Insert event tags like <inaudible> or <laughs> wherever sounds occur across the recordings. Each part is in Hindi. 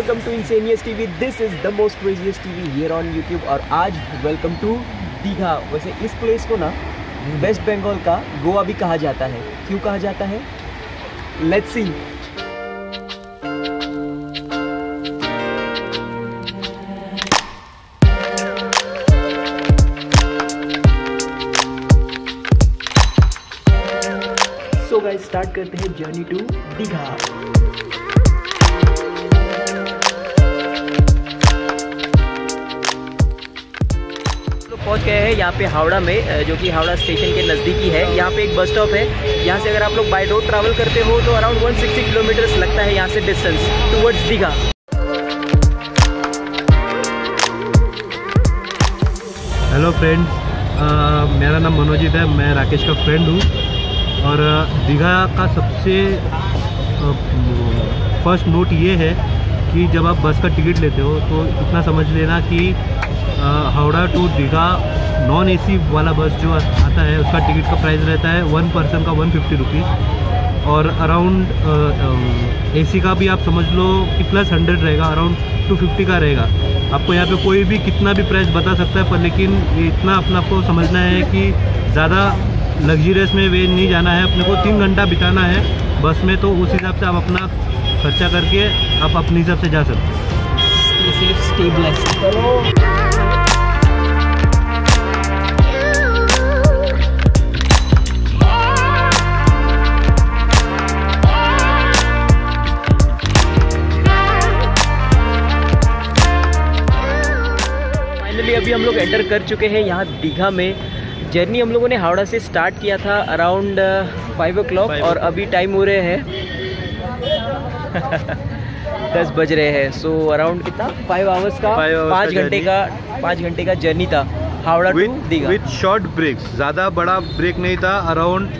Welcome to insaneous TV this is the most crazious TV here on YouTube और आज वेलकम टू दीघा। वैसे इस प्लेस को ना वेस्ट बंगाल का गोवा भी कहा जाता है। क्यों कहा जाता है? Let's see so guys start करते हैं जर्नी टू दीघा। गए हैं, यहाँ पे हावड़ा में जो कि हावड़ा स्टेशन के नज़दीकी है। यहाँ पे एक बस स्टॉप है। यहाँ से अगर आप लोग बाय रोड ट्रैवल करते हो तो अराउंड 160 किलोमीटर्स लगता है यहाँ से distance towards Digha hello friend मेरा नाम मनोजीत है, मैं राकेश का फ्रेंड हूँ। और दीघा का सबसे फ़र्स्ट नोट ये है कि जब आप बस का टिकट लेते हो तो इतना समझ लेना कि Howrah to Digha non AC वाला बस जो आता है, उसका टिकट का प्राइस रहता है वन पर्सन का वन फिफ्टी रुपीज़ और अराउंड एसी का भी आप समझ लो कि प्लस हंड्रेड रहेगा अराउंड टू फिफ्टी का रहेगा. आपको यहाँ पे कोई भी कितना भी प्राइस बता सकता है, पर लेकिन ये इतना अपना आपको समझना है कि ज़्यादा लग्जरियस में वे नहीं जाना है, अपने को तीन घंटा बिताना है बस में तो उस हिसाब से आप अपना खर्चा करके आप अपने हिसाब से जा सकते हैं। अभी हम लोग एंटर कर चुके हैं यहाँ दीघा में। जर्नी हम लोगों ने हावड़ा से स्टार्ट किया था अराउंड फाइव ओ क्लॉक और अभी टाइम हो रहे हैं। दस बज रहे हैं। सो अराउंड कितना? फाइव आवर्स का पाँच घंटे का पाँच घंटे का जर्नी था Howrah to Digha. With short breaks ज़्यादा बड़ा ब्रेक नहीं था। अराउंड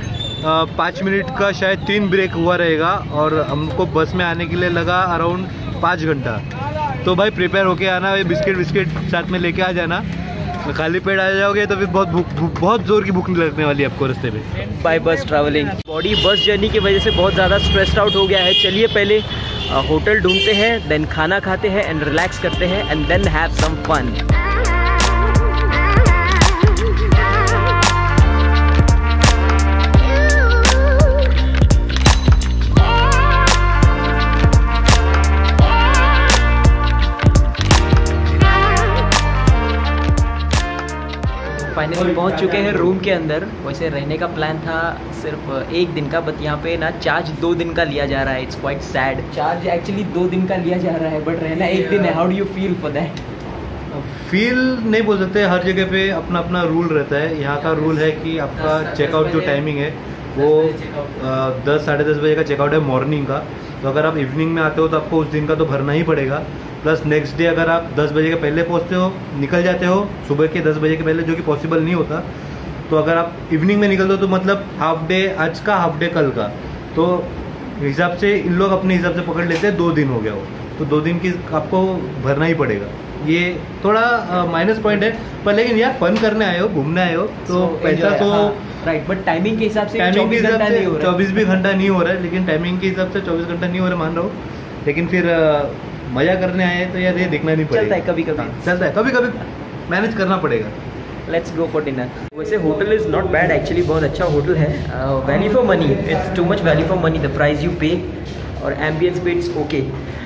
पाँच मिनट का शायद तीन ब्रेक हुआ रहेगा और हमको बस में आने के लिए लगा अराउंड पाँच घंटा। तो भाई प्रिपेयर होके आना, ये बिस्किट विस्किट साथ में लेके आ जाना। खाली पेट आ जाओगे तो फिर बहुत बहुत ज़ोर की भूख लगने वाली है आपको रास्ते में। बाय बस ट्रैवलिंग बॉडी बस जर्नी की वजह से बहुत ज़्यादा स्ट्रेस्ड आउट हो गया है। चलिए पहले होटल ढूंढते हैं देन खाना खाते हैं एंड रिलैक्स करते हैं and then have some fun finally पहुँच चुके हैं रूम के अंदर। वैसे रहने का प्लान था सिर्फ़ एक दिन का बट यहाँ पे ना चार्ज दो दिन का लिया जा रहा है। It's quite sad charge actually दो दिन का लिया जा रहा है बट रहना एक दिन है। How do you feel for that feel नहीं बोल सकते हर जगह पे अपना अपना रूल रहता है। यहाँ का रूल है कि आपका चेकआउट जो टाइमिंग है वो दस साढ़े दस बजे का चेकआउट है मॉर्निंग का। तो अगर आप इवनिंग में आते हो तो आपको उस दिन का तो भरना ही पड़ेगा। प्लस नेक्स्ट डे अगर आप दस बजे के पहले पहुँचते हो निकल जाते हो सुबह के दस बजे के पहले जो कि पॉसिबल नहीं होता तो अगर आप इवनिंग में निकलते हो तो मतलब हाफ़ डे आज का हाफ़ डे कल का। तो हिसाब से इन लोग अपने हिसाब से पकड़ लेते हैं दो दिन हो गया वो। तो दो दिन की आपको भरना ही पड़ेगा। ये थोड़ा माइनस uh, पॉइंट है पर लेकिन यार फन करने आए हो घूमने आए हो तो so, पैसा तो राइट बट टाइमिंग के हिसाब से टाइमिंग के हिसाब से चौबीस भी घंटा नहीं हो रहा है लेकिन टाइमिंग के हिसाब से चौबीस घंटा नहीं हो रहा मान रहा हूँ। लेकिन फिर मज़ा करने आए तो यार ये देखना नहीं पड़ेगा चलता है कभी-कभी। हाँ, चलता है। कभी कभी मैनेज करना पड़ेगा। लेट्स गो फॉर डिनर वैसे hotel is not bad actually बहुत अच्छा होटल है। Value for money it's too much value for money the price you pay और एम्बियंस भी इट्स ओके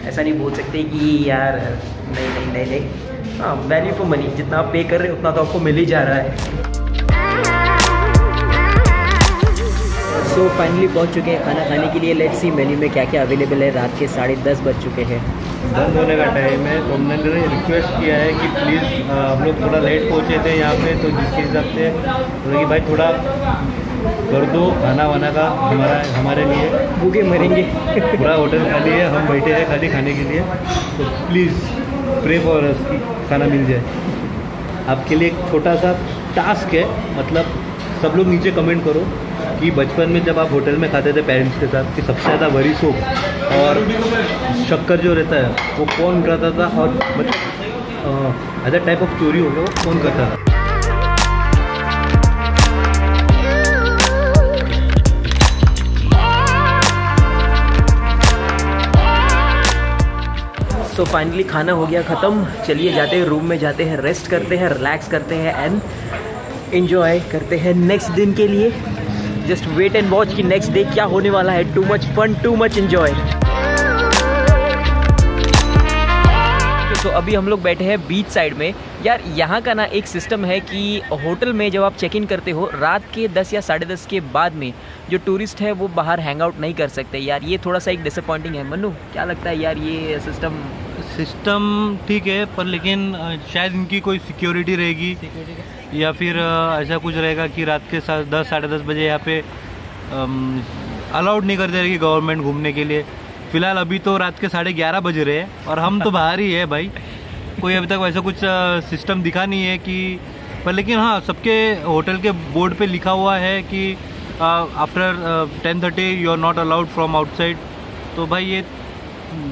ऐसा नहीं बोल सकते कि यार नहीं नहीं नहीं नहीं। हाँ वैल्यू फॉर मनी जितना आप पे कर रहे हैं उतना तो आपको मिल ही जा रहा है। सो फाइनली पहुँच चुके हैं खाना खाने के लिए. लेट्स सी मेन्यू में क्या क्या अवेलेबल है. रात के साढ़े दस बज चुके हैं. बंद होने का टाइम है. तो हमने रिक्वेस्ट किया है कि प्लीज़ हम लोग थोड़ा लेट पहुँचे थे यहाँ पे. तो जिसके हिसाब से बोले कि भाई थोड़ा कर दो खाना वाना का हमारा हमारे लिए. भूखे मरेंगे. पूरा होटल खाली है. हम बैठे हैं खाली खाने के लिए. तो प्लीज़ प्रे फॉर अस कि खाना मिल जाए. आपके लिए एक छोटा सा टास्क है. मतलब सब लोग नीचे कमेंट करो. कि बचपन में जब आप होटल में खाते थे पेरेंट्स के साथ, कि सबसे ज़्यादा वरी सोप और शक्कर जो रहता है, वो कौन करता था और अदर टाइप ऑफ़ चोरी हो गया वो कौन करता था? सो सो फाइनली खाना हो गया ख़त्म। चलिए जाते हैं रूम में, जाते हैं रेस्ट करते हैं रिलैक्स करते हैं एंड इन्जॉय करते हैं नेक्स्ट दिन के लिए। जस्ट वेट एंड वॉच कि नेक्स्ट डे क्या होने वाला है। Too much fun too much enjoy तो अभी हम लोग बैठे हैं बीच साइड में। यार यहाँ का ना एक सिस्टम है कि होटल में जब आप चेक इन करते हो रात के 10 या साढ़े दस के बाद में जो टूरिस्ट है वो बाहर हैंग आउट नहीं कर सकते। यार ये थोड़ा सा एक डिसअपॉइंटिंग है। मनु क्या लगता है यार ये सिस्टम सिस्टम ठीक है पर लेकिन शायद इनकी कोई सिक्योरिटी रहेगी। या फिर ऐसा कुछ रहेगा कि रात के साथ दस, साढ़े दस बजे यहाँ पे अलाउड नहीं करते रहेगी गवर्नमेंट घूमने के लिए। फ़िलहाल अभी तो रात के साढ़े ग्यारह बज रहे हैं, और हम तो बाहर ही है भाई। कोई अभी तक वैसा कुछ सिस्टम दिखा नहीं है कि, पर लेकिन हाँ सबके होटल के बोर्ड पे लिखा हुआ है कि after ten thirty you are not allowed from outside तो भाई ये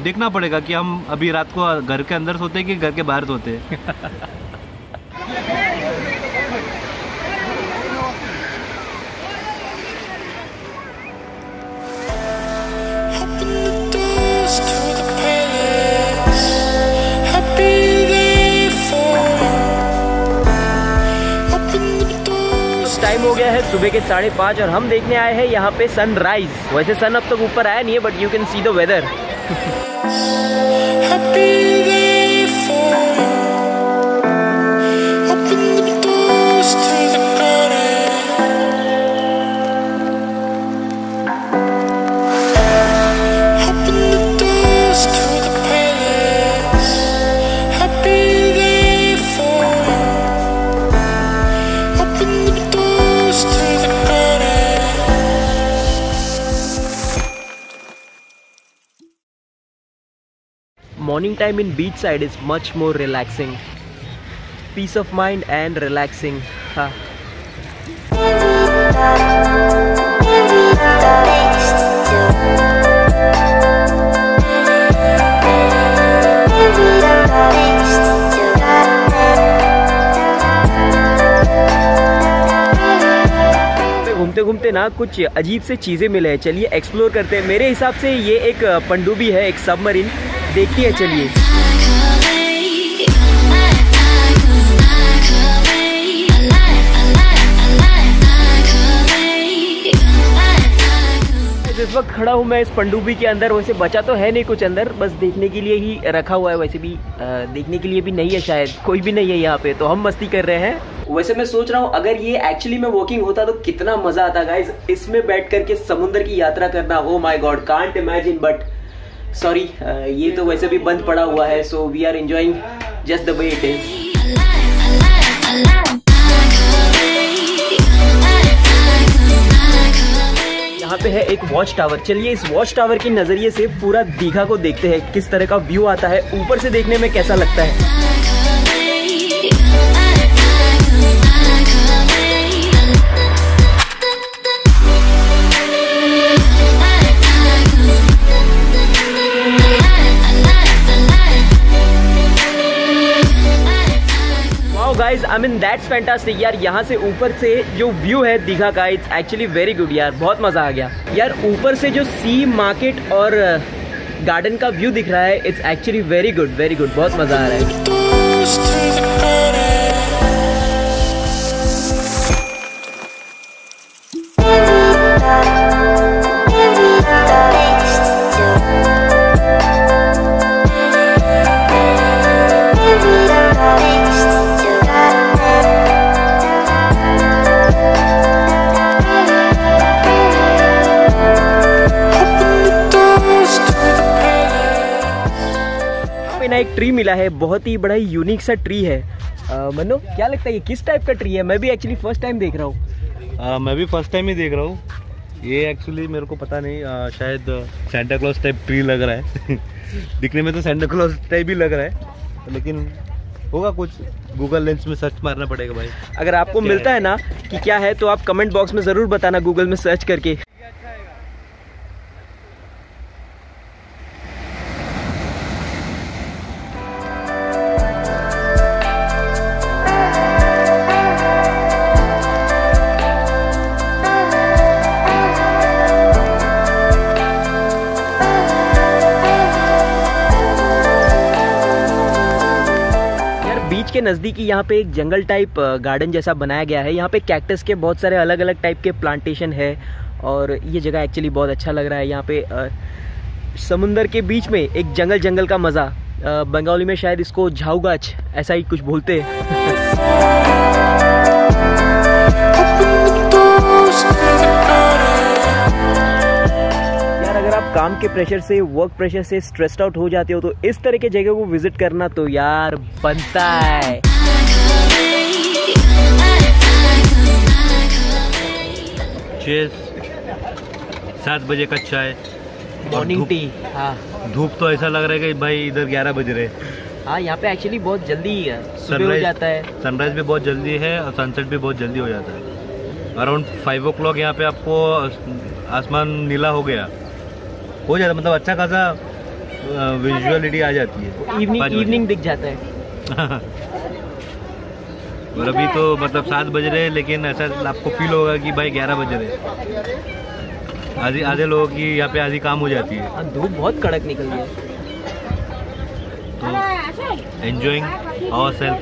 देखना पड़ेगा कि हम अभी रात को घर के अंदर सोते हैं कि घर के बाहर सोते हैं। <laughs> गया है सुबह के साढ़े पाँच और हम देखने आए हैं यहाँ पे सनराइज वैसे सन अब तक ऊपर आया नहीं है but you can see the weather in beach side is much more relaxing peace of mind and relaxing हाँ घूमते घूमते ना कुछ अजीब से चीज़ें मिले हैं। चलिए एक्सप्लोर करते हैं। मेरे हिसाब से ये एक पंडुबी है, एक सबमरीन देखती है चलिए जिस वक्त खड़ा हूँ मैं इस पंडुबी के अंदर वैसे बचा तो है नहीं कुछ अंदर बस देखने के लिए ही रखा हुआ है वैसे भी अ, देखने के लिए भी नहीं है शायद कोई भी नहीं है यहाँ पे तो हम मस्ती कर रहे हैं। वैसे मैं सोच रहा हूँ अगर ये एक्चुअली में वॉकिंग होता तो कितना मज़ा आता गाइज़ इसमें बैठ करके समुद्र की यात्रा करना हो my god can't imagine but sorry ये तो वैसे भी बंद पड़ा हुआ है so we are enjoying just the way it is पे है एक वॉच टावर चलिए इस वॉच टावर के नज़रिए से पूरा दीघा को देखते हैं, किस तरह का व्यू आता है, ऊपर से देखने में कैसा लगता है? Guys I mean that's fantastic यार यहाँ से ऊपर से जो व्यू है दीघा का इट्स एक्चुअली वेरी गुड यार बहुत मज़ा आ गया यार ऊपर से जो सी मार्केट और गार्डन का व्यू दिख रहा है it's actually very good very good बहुत मज़ा आ रहा है एक ट्री मिला है बहुत ही बड़ा यूनिक सा ट्री है। मनो क्या लगता है ये किस टाइप का ट्री है? मैं भी एक्चुअली फ़र्स्ट टाइम देख रहा हूँ। मैं भी फ़र्स्ट टाइम ही देख रहा हूँ। ये एक्चुअली मेरे को पता नहीं आ, शायद सेंटा क्लॉज टाइप ट्री लग रहा है। <laughs> दिखने में तो सेंटा क्लॉज टाइप ही लग रहा है लेकिन होगा कुछ। गूगल लेंस में सर्च मारना पड़ेगा भाई। अगर आपको मिलता है? है ना कि क्या है तो आप कमेंट बॉक्स में ज़रूर बताना गूगल में सर्च करके। नज़दीकी यहाँ पे एक जंगल टाइप गार्डन जैसा बनाया गया है। यहाँ पे कैक्टस के बहुत सारे अलग अलग टाइप के प्लांटेशन है और ये जगह एक्चुअली बहुत अच्छा लग रहा है। यहाँ पे समुंदर के बीच में एक जंगल जंगल का मज़ा। बंगाली में शायद इसको झाऊगाछ ऐसा ही कुछ बोलते हैं। <laughs> काम के प्रेशर से वर्क प्रेशर से स्ट्रेस्ड आउट हो जाते हो तो इस तरह के जगह को विज़िट करना तो यार बनता है। सात बजे का चाय। मॉर्निंग टी हाँ। धूप तो ऐसा लग रहा है कि भाई इधर ग्यारह बज रहे हाँ। यहाँ पे एक्चुअली बहुत जल्दी सुबह हो जाता है। सनराइज भी बहुत जल्दी है और सनसेट भी बहुत जल्दी हो जाता है। अराउंड फाइव ओ क्लॉक यहाँ पे आपको आसमान नीला हो गया। हो जाता मतलब अच्छा खासा विजुअलिटी आ जाती है। इवनिंग इवनिंग दिख जाता है। <laughs> और अभी तो मतलब सात बज रहे हैं लेकिन ऐसा आपको फील होगा कि भाई ग्यारह बज रहे हैं। आधे आधे लोगों की यहाँ पे आधी काम हो जाती है। हाँ धूप बहुत कड़क निकल गई है। तो एंजॉइंग और सेल्फ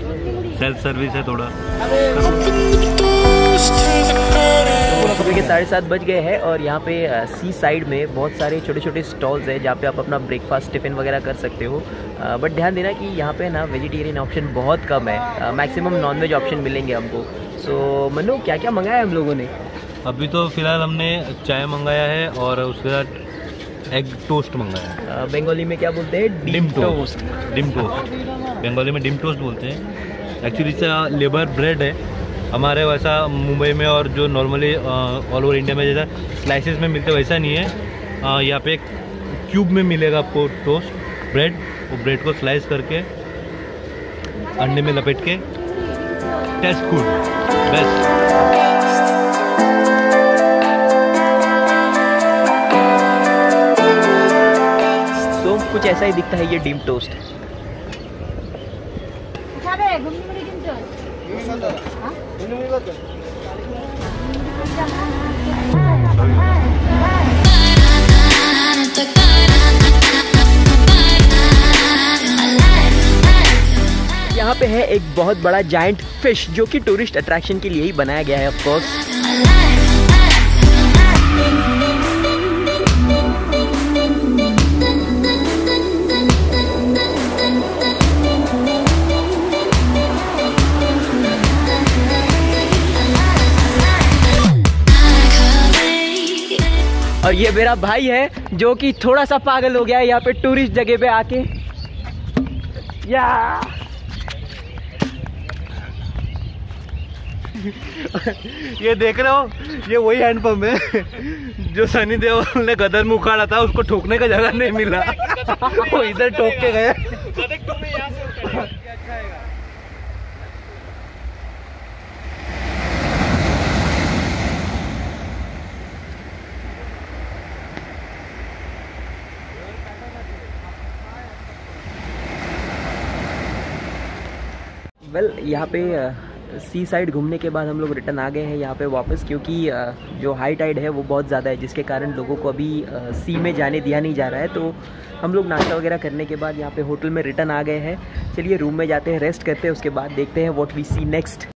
सेल्फ सर्विस है थोड़ा। सुबह के साढ़े सात बज गए हैं और यहाँ पे सी साइड में बहुत सारे छोटे छोटे स्टॉल्स हैं जहाँ पे आप अपना ब्रेकफास्ट टिफ़िन वगैरह कर सकते हो। बट ध्यान देना कि यहाँ पे ना वेजिटेरियन ऑप्शन बहुत कम है। मैक्सिमम नॉन वेज ऑप्शन मिलेंगे हमको। सो मनु क्या क्या मंगाया हम लोगों ने? अभी तो फ़िलहाल हमने चाय मंगाया है और उसके साथ एग टोस्ट मंगाया है। बंगाली में क्या बोलते हैं? डिम टोस्ट डिम टोस्ट बंगाली में डिम टोस्ट बोलते हैं। एक्चुअली इसका लेबर ब्रेड है। हमारे वैसा मुंबई में और जो नॉर्मली ऑल ओवर इंडिया में जैसा स्लाइसेस में मिलते वैसा नहीं है। यहाँ पे क्यूब में मिलेगा आपको टोस्ट ब्रेड वो ब्रेड को स्लाइस करके अंडे में लपेट के। टेस्ट फ़ूड बेस्ट कुछ ऐसा ही दिखता है ये डीम टोस्ट यहाँ पे है एक बहुत बड़ा जाइंट फ़िश जो कि टूरिस्ट अट्रैक्शन के लिए ही बनाया गया है ऑफ़ कोर्स और ये मेरा भाई है जो कि थोड़ा सा पागल हो गया है यहाँ पे टूरिस्ट जगह पे आके। या। <laughs> ये देख रहे हो? ये वही हैंडपम्प है जो सनी देओल ने गदर में उखाड़ा था उसको ठोकने का जगह नहीं मिला। <laughs> वो इधर ठोक के गए। वेल well, यहाँ पे सी साइड घूमने के बाद हम लोग रिटर्न आ गए हैं यहाँ पे वापस क्योंकि जो हाई टाइड है वो बहुत ज़्यादा है जिसके कारण लोगों को अभी सी में जाने दिया नहीं जा रहा है। तो हम लोग नाश्ता वगैरह करने के बाद यहाँ पे होटल में रिटर्न आ गए हैं। चलिए रूम में जाते हैं रेस्ट करते हैं उसके बाद देखते हैं वॉट वी सी नेक्स्ट